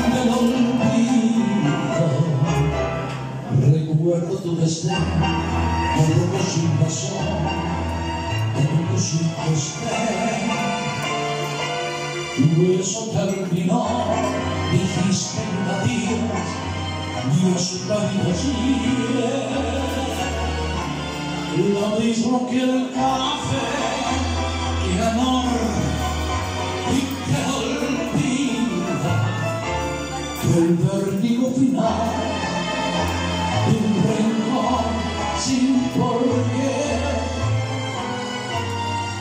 del olvido. Recuerdo tu desdén, todo sin razón, todo sin desdén. Tu eso terminó, dijiste un adiós, Dios cálido lo mismo que el café, que amor vértigo final un rencor sin porqué.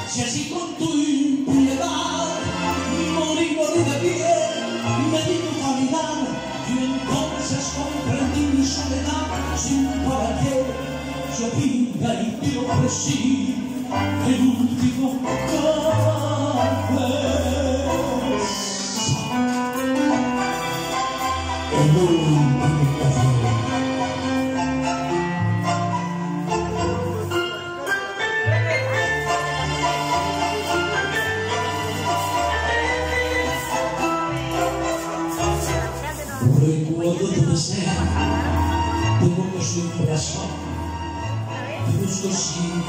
Si así con tu impiedad morí, morí de pie, me di tu calidad y entonces comprendí mi soledad sin para qué yo pinta y te ofrecí el último Recuerdo tu razón, te busco sin.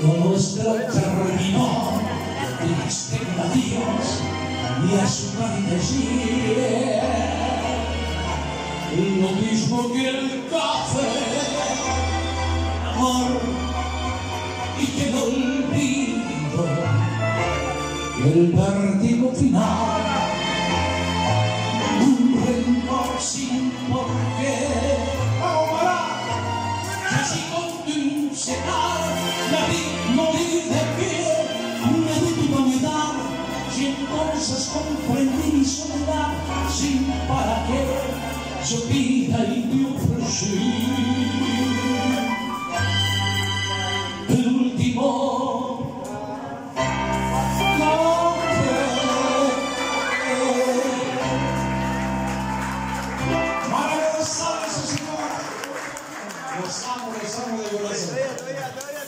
Lo nuestro terminó, dijiste adiós y a su decir lo mismo que el café, amor y que el olvido, y el vértigo final un rencor sin porqué. ¡Vamos para! Que así con tu la vi comprendí mi soledad sin para qué yo vida y me ofrecí. El último nombre. María González, señor. Los amo, los amo de corazón.